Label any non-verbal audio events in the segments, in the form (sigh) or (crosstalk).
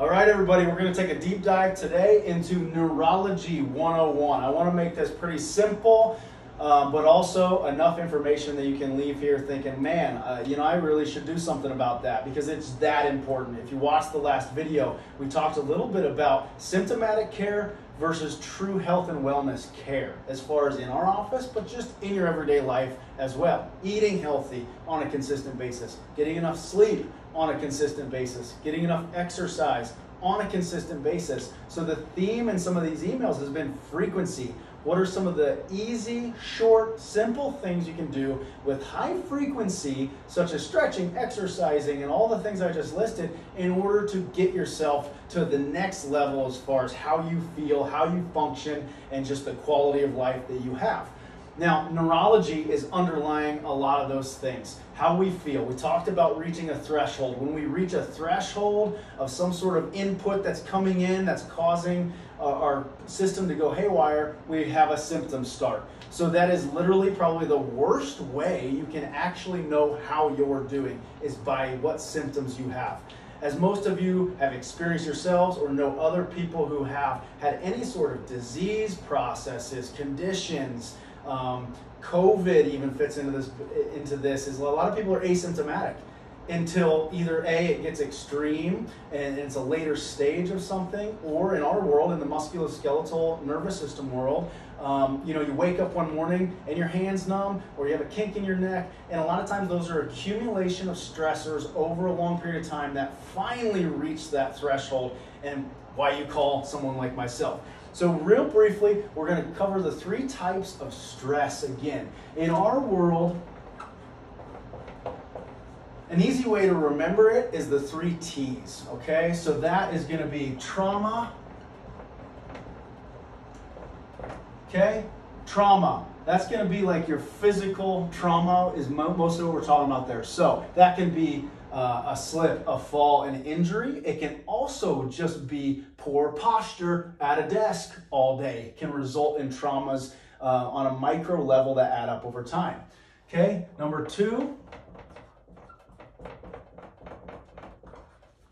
All right, everybody, we're going to take a deep dive today into Neurology 101. I want to make this pretty simple, um, but also enough information that you can leave here thinking, man, uh, you know, I really should do something about that because it's that important. If you watched the last video, we talked a little bit about symptomatic care versus true health and wellness care as far as in our office, but just in your everyday life as well. Eating healthy on a consistent basis, getting enough sleep on a consistent basis, getting enough exercise on a consistent basis. So the theme in some of these emails has been frequency. What are some of the easy, short, simple things you can do with high frequency, such as stretching, exercising, and all the things I just listed, in order to get yourself to the next level as far as how you feel, how you function, and just the quality of life that you have? Now, neurology is underlying a lot of those things. How we feel. We talked about reaching a threshold. When we reach a threshold of some sort of input that's coming in that's causing uh, our system to go haywire, we have a symptom start. So that is literally probably the worst way you can actually know how you're doing is by what symptoms you have. As most of you have experienced yourselves or know other people who have had any sort of disease processes, conditions, um, COVID even fits into this. Into this is a lot of people are asymptomatic until either a it gets extreme and it's a later stage of something, or in our world, in the musculoskeletal nervous system world, um, you know, you wake up one morning and your hands numb, or you have a kink in your neck, and a lot of times those are accumulation of stressors over a long period of time that finally reach that threshold, and why you call someone like myself. So, real briefly, we're going to cover the three types of stress again. In our world, an easy way to remember it is the three T's, okay? So, that is going to be trauma, okay? Trauma. That's going to be like your physical trauma, is most of what we're talking about there. So, that can be uh, a slip, a fall, an injury. It can also just be poor posture at a desk all day. It can result in traumas uh, on a micro level that add up over time. Okay, number two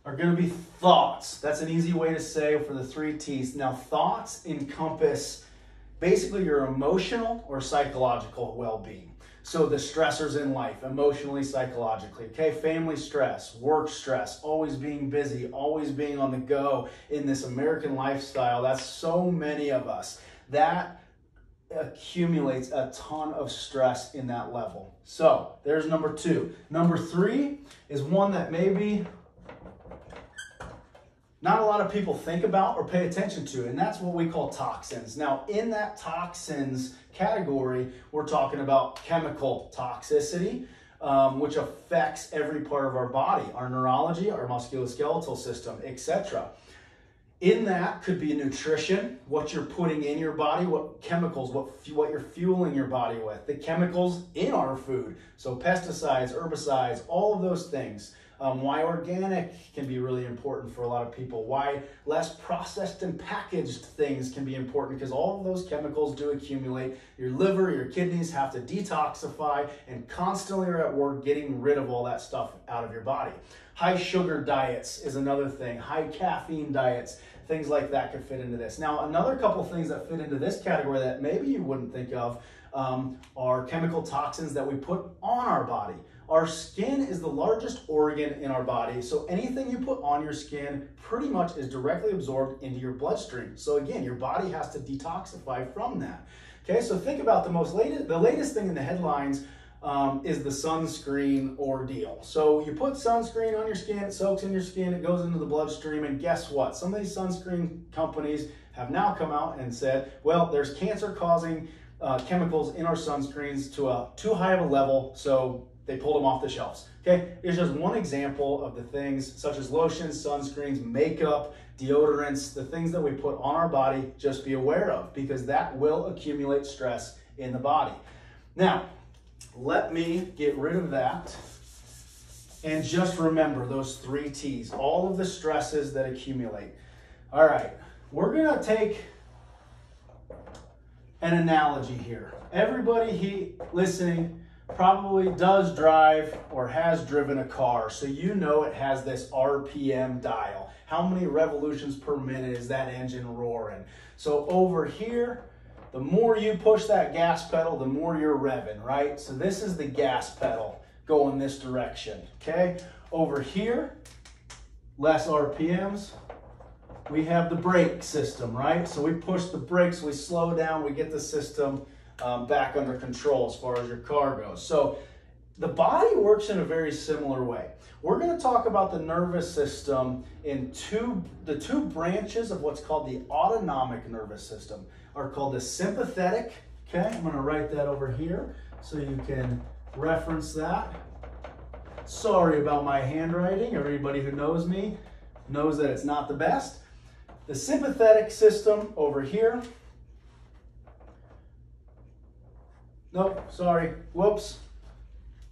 are going to be thoughts. That's an easy way to say for the three T's. Now, thoughts encompass basically your emotional or psychological well being. So the stressors in life, emotionally, psychologically, okay? Family stress, work stress, always being busy, always being on the go in this American lifestyle. That's so many of us. That accumulates a ton of stress in that level. So there's number two. Number three is one that maybe not a lot of people think about or pay attention to, and that's what we call toxins. Now, in that toxins category, we're talking about chemical toxicity, um, which affects every part of our body, our neurology, our musculoskeletal system, etc. In that could be nutrition, what you're putting in your body, what chemicals, what what you're fueling your body with, the chemicals in our food, so pesticides, herbicides, all of those things. Um, why organic can be really important for a lot of people. Why less processed and packaged things can be important because all of those chemicals do accumulate. Your liver, your kidneys have to detoxify and constantly are at work getting rid of all that stuff out of your body. High sugar diets is another thing. High caffeine diets, things like that could fit into this. Now, another couple things that fit into this category that maybe you wouldn't think of um, are chemical toxins that we put on our body. Our skin is the largest organ in our body, so anything you put on your skin pretty much is directly absorbed into your bloodstream. So again, your body has to detoxify from that. Okay, so think about the most latest, the latest thing in the headlines um, is the sunscreen ordeal. So you put sunscreen on your skin, it soaks in your skin, it goes into the bloodstream, and guess what? Some of these sunscreen companies have now come out and said, well, there's cancer causing uh, chemicals in our sunscreens to a too high of a level, so they pulled them off the shelves. Okay, here's just one example of the things such as lotions, sunscreens, makeup, deodorants, the things that we put on our body, just be aware of because that will accumulate stress in the body. Now, let me get rid of that and just remember those three T's, all of the stresses that accumulate. All right, we're gonna take an analogy here. Everybody he listening probably does drive or has driven a car, so you know it has this RPM dial. how many revolutions per minute is that engine roaring. So over here, the more you push that gas pedal, the more you're revving, right? So this is the gas pedal going this direction, okay? Over here, less RPMs, we have the brake system, right? So we push the brakes, we slow down, we get the system um, back under control as far as your car goes. So the body works in a very similar way. We're going to talk about the nervous system in two, the two branches of what's called the autonomic nervous system are called the sympathetic. Okay, I'm going to write that over here so you can reference that. Sorry about my handwriting. Everybody who knows me knows that it's not the best. The sympathetic system over here. Nope, sorry. Whoops.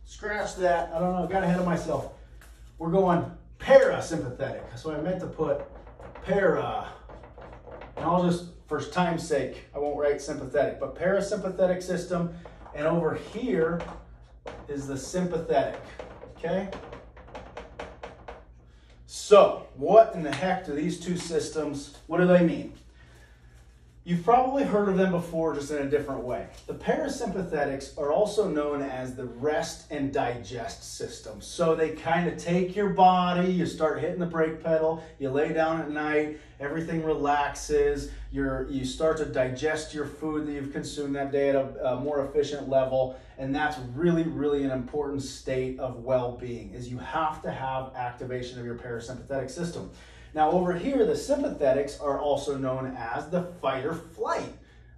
Scratch that. I don't know. I got ahead of myself. We're going parasympathetic. So I meant to put para. And I'll just, for time's sake, I won't write sympathetic, but parasympathetic system. And over here is the sympathetic. Okay? So, what in the heck do these two systems, what do they mean? You've probably heard of them before, just in a different way. The parasympathetics are also known as the rest and digest system. So they kind of take your body, you start hitting the brake pedal, you lay down at night, everything relaxes, you're, you start to digest your food that you've consumed that day at a, a more efficient level. And that's really, really an important state of well being, is you have to have activation of your parasympathetic system. Now over here, the sympathetics are also known as the fight or flight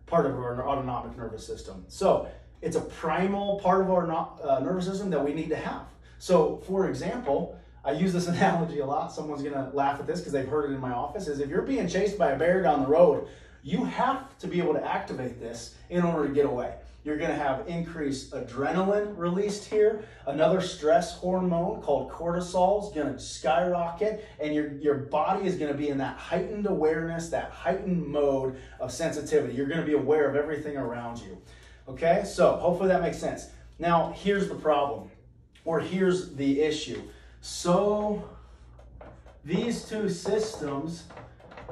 part of our autonomic nervous system. So it's a primal part of our uh, nervous system that we need to have. So for example, I use this (laughs) analogy a lot. Someone's gonna laugh at this because they've heard it in my office, is if you're being chased by a bear down the road, you have to be able to activate this in order to get away. You're going to have increased adrenaline released here. Another stress hormone called cortisol is going to skyrocket, and your, your body is going to be in that heightened awareness, that heightened mode of sensitivity. You're going to be aware of everything around you. Okay, so hopefully that makes sense. Now, here's the problem, or here's the issue. So, these two systems,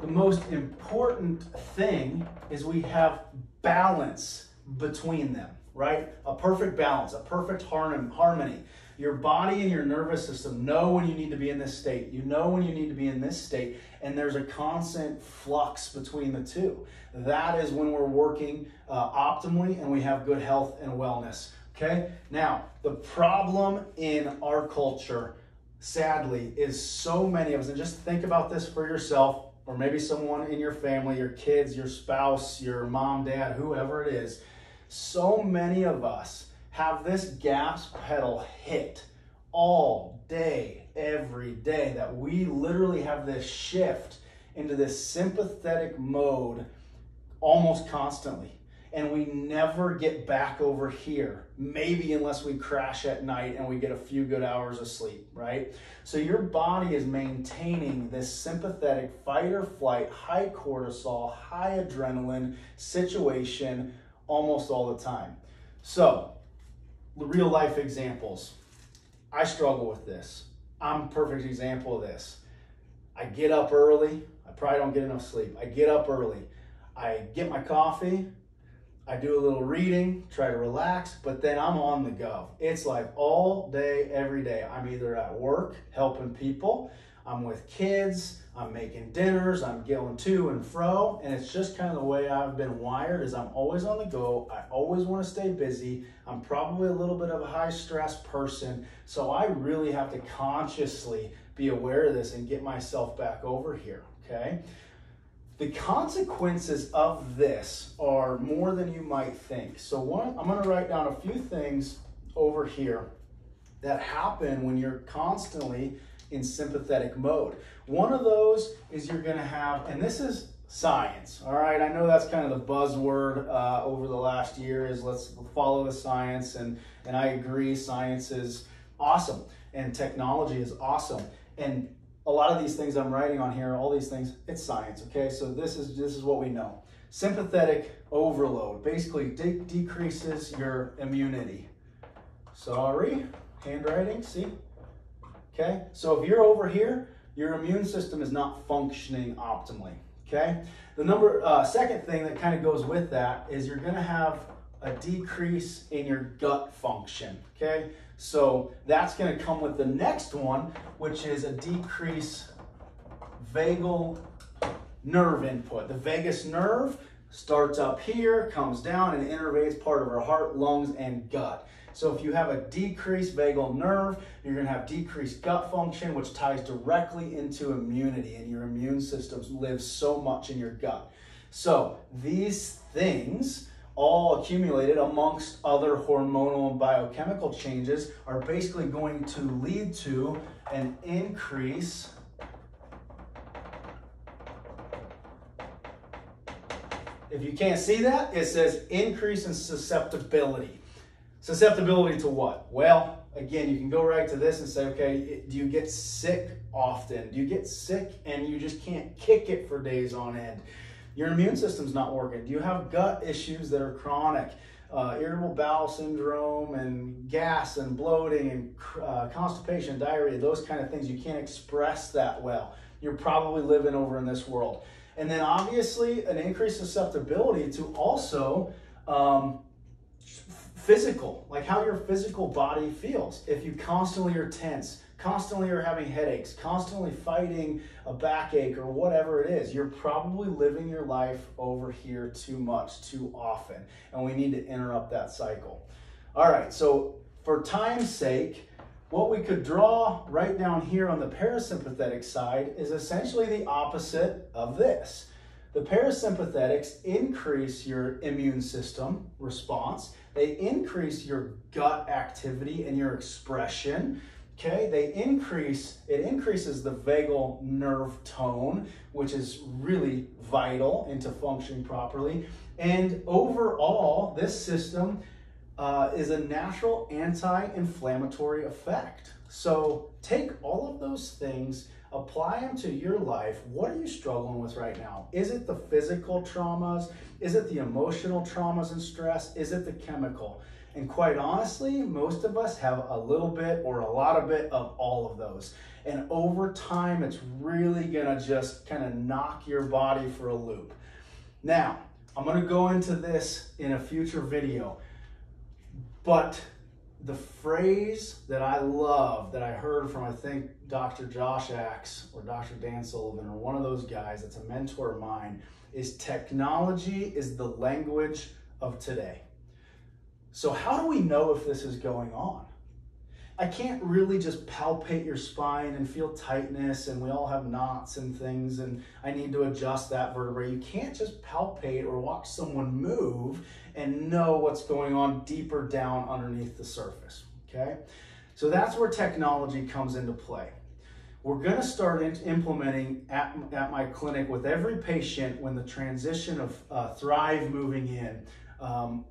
the most important thing is we have balance between them, right? A perfect balance, a perfect harmony. Your body and your nervous system know when you need to be in this state. You know when you need to be in this state, and there's a constant flux between the two. That is when we're working uh, optimally and we have good health and wellness. Okay? Now, the problem in our culture, sadly, is so many of us, and just think about this for yourself, or maybe someone in your family, your kids, your spouse, your mom, dad, whoever it is so many of us have this gas pedal hit all day, every day, that we literally have this shift into this sympathetic mode almost constantly. And we never get back over here, maybe unless we crash at night and we get a few good hours of sleep, right? So your body is maintaining this sympathetic fight or flight, high cortisol, high adrenaline situation almost all the time. So, real life examples. I struggle with this. I'm a perfect example of this. I get up early. I probably don't get enough sleep. I get up early. I get my coffee. I do a little reading, try to relax, but then I'm on the go. It's like all day, every day. I'm either at work helping people, I'm with kids, I'm making dinners, I'm going to and fro, and it's just kind of the way I've been wired is I'm always on the go. I always want to stay busy. I'm probably a little bit of a high stress person, so I really have to consciously be aware of this and get myself back over here, okay? The consequences of this are more than you might think. So one, I'm going to write down a few things over here that happen when you're constantly in sympathetic mode. One of those is you're going to have, and this is science. All right, I know that's kind of the buzzword uh, over the last year is let's follow the science, and and I agree, science is awesome and technology is awesome, and a lot of these things I'm writing on here, all these things, it's science. Okay, so this is this is what we know. Sympathetic overload basically de- decreases your immunity. Sorry, handwriting. See, Okay, so if you're over here, your immune system is not functioning optimally. Okay. The number uh, second thing that kind of goes with that is you're to have a decrease in your gut function. Okay. So that's going to come with the next one, which is a decrease vagal nerve input. The vagus nerve starts up here, comes down, and innervates part of our heart, lungs, and gut. So if you have a decreased vagal nerve, you're going to have decreased gut function, which ties directly into immunity, and your immune system lives so much in your gut. So these things all accumulated amongst other hormonal and biochemical changes are basically going to lead to an increase If you can't see that, it says increase in susceptibility. Susceptibility to what? Well, again, you can go right to this and say, okay, do you get sick often? Do you get sick and you just can't kick it for days on end? Your immune system's not working. Do you have gut issues that are chronic? Uh, irritable bowel syndrome and gas and bloating and uh, constipation, diarrhea, those kind of things. You can't express that well. You're probably living over in this world. And then obviously an increased susceptibility to also um, physical, like how your physical body feels. If you constantly are tense, constantly are having headaches, constantly fighting a backache or whatever it is, you're probably living your life over here too much, too often. And we need to interrupt that cycle. All right, so for time's sake, what we could draw right down here on the parasympathetic side is essentially the opposite of this. The parasympathetics increase your immune system response. They increase your gut activity and your expression. Okay, they increase, it increases the vagal nerve tone, which is really vital into functioning properly. And overall, this system uh, is a natural anti-inflammatory effect. So take all of those things, apply them to your life. What are you struggling with right now? Is it the physical traumas? Is it the emotional traumas and stress? Is it the chemical? And quite honestly, most of us have a little bit or a lot of bit of all of those. And over time, it's really gonna just kind of knock your body for a loop. Now, I'm gonna go into this in a future video. But the phrase that I love that I heard from, I think, Dr. Josh Axe or Dr. Dan Sullivan or one of those guys that's a mentor of mine is technology is the language of today. So, how do we know if this is going on? I can't really just palpate your spine and feel tightness, and we all have knots and things, and I need to adjust that vertebrae. You can't just palpate or watch someone move and know what's going on deeper down underneath the surface, okay? So that's where technology comes into play. We're going to start implementing at, at my clinic with every patient when the transition of uh, Thrive moving in. Um,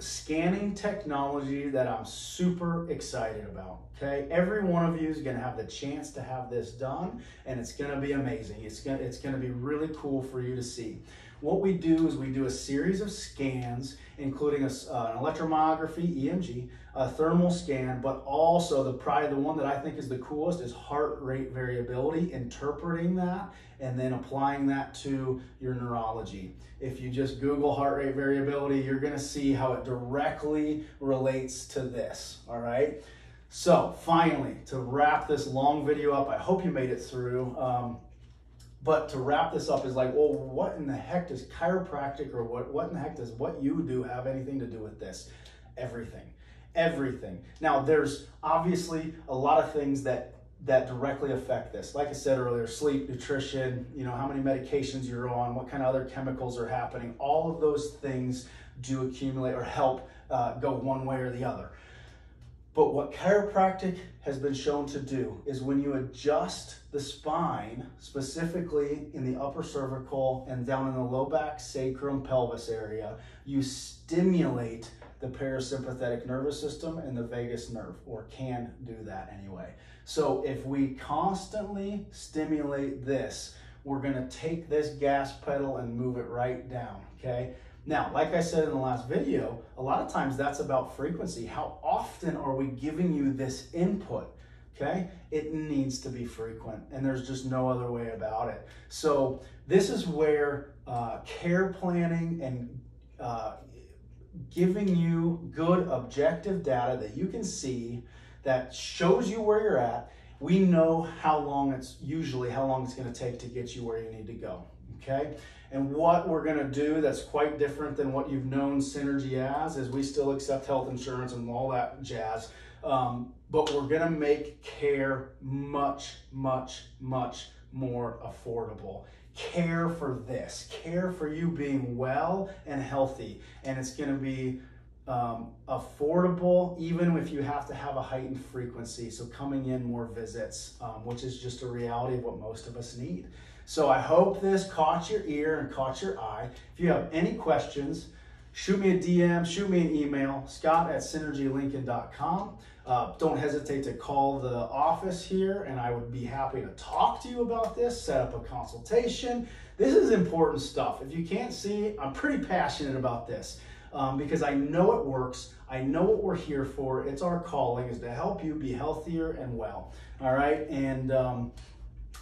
scanning technology that I'm super excited about. Okay, every one of you is going to have the chance to have this done, and it's going to be amazing. It's going to, it's going to be really cool for you to see. What we do is we do a series of scans, including a, uh, an electromyography, EMG, a thermal scan, but also the probably the one that I think is the coolest is heart rate variability, interpreting that and then applying that to your neurology. If you just Google heart rate variability, you're gonna see how it directly relates to this, all right? So finally, to wrap this long video up, I hope you made it through. Um, but to wrap this up is like, well, what in the heck does chiropractic or what, what in the heck does what you do have anything to do with this? Everything. Everything. Now, there's obviously a lot of things that that directly affect this. Like I said earlier, sleep, nutrition, you know, how many medications you're on, what kind of other chemicals are happening. All of those things do accumulate or help uh, go one way or the other. But what chiropractic has been shown to do is when you adjust the spine, specifically in the upper cervical and down in the low back, sacrum, pelvis area, you stimulate the parasympathetic nervous system and the vagus nerve, or can do that anyway. So if we constantly stimulate this, we're gonna take this gas pedal and move it right down, okay? Now, like I said in the last video, a lot of times that's about frequency. How often are we giving you this input? Okay, it needs to be frequent, and there's just no other way about it. So, this is where uh, care planning and uh, giving you good objective data that you can see that shows you where you're at. We know how long it's usually how long it's going to take to get you where you need to go. Okay, and what we're going to do that's quite different than what you've known Synergy as is we still accept health insurance and all that jazz. Um, but we're going to make care much, much, much more affordable. Care for this, care for you being well and healthy. And it's going to be um, affordable, even if you have to have a heightened frequency. So, coming in more visits, um, which is just a reality of what most of us need. So, I hope this caught your ear and caught your eye. If you have any questions, shoot me a DM, shoot me an email, scott at synergylincoln.com. Uh, don't hesitate to call the office here, and I would be happy to talk to you about this, set up a consultation. This is important stuff. If you can't see, I'm pretty passionate about this um, because I know it works. I know what we're here for. It's our calling is to help you be healthier and well. All right, and um,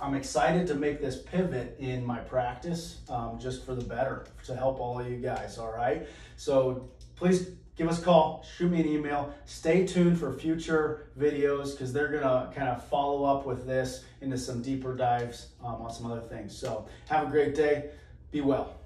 I'm excited to make this pivot in my practice um, just for the better to help all of you guys. All right. So please give us a call, shoot me an email. Stay tuned for future videos because they're going to kind of follow up with this into some deeper dives um, on some other things. So have a great day. Be well.